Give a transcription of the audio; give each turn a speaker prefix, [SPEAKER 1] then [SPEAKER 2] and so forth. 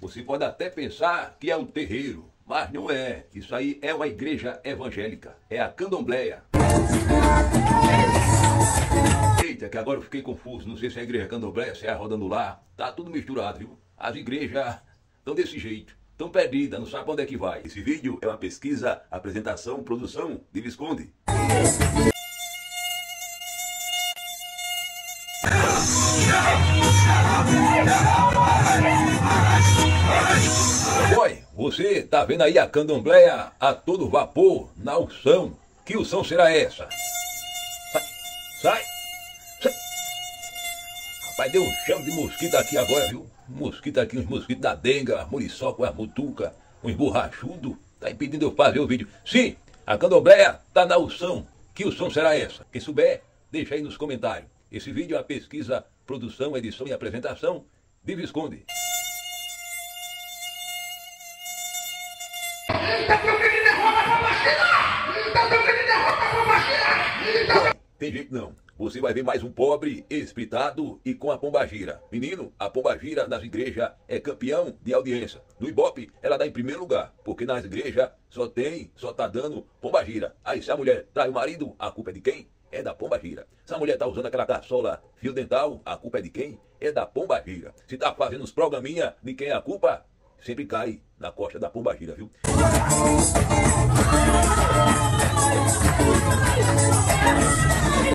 [SPEAKER 1] Você pode até pensar que é um terreiro, mas não é. Isso aí é uma igreja evangélica. É a candombleia. Eita, que agora eu fiquei confuso. Não sei se é a igreja candombleia, se é a roda no lar. Tá tudo misturado, viu? As igrejas estão desse jeito. Estão perdidas, não sabe onde é que vai. Esse vídeo é uma pesquisa, apresentação, produção de Visconde. Você tá vendo aí a candombleia a todo vapor, na unção. Que unção será essa? Sai, sai, sai. Rapaz, deu um chão de mosquito aqui agora, viu? Mosquito aqui, uns mosquitos da denga, muriçoca, a mutuca, uns borrachudos. Tá impedindo eu fazer o vídeo. Sim, a candombleia tá na unção. Que unção será essa? Quem souber, deixa aí nos comentários. Esse vídeo é a pesquisa, produção, edição e apresentação de Visconde. Tem jeito não. Você vai ver mais um pobre espritado e com a pombagira. Menino, a pombagira nas igrejas é campeão de audiência. No Ibope, ela dá em primeiro lugar, porque nas igrejas só tem, só tá dando pombagira. Aí se a mulher trai o marido, a culpa é de quem? É da pombagira. Se a mulher tá usando aquela caçola fio dental, a culpa é de quem? É da pombagira. Se tá fazendo uns programinha, de quem é a culpa? Sempre cai na costa da pombagira, viu?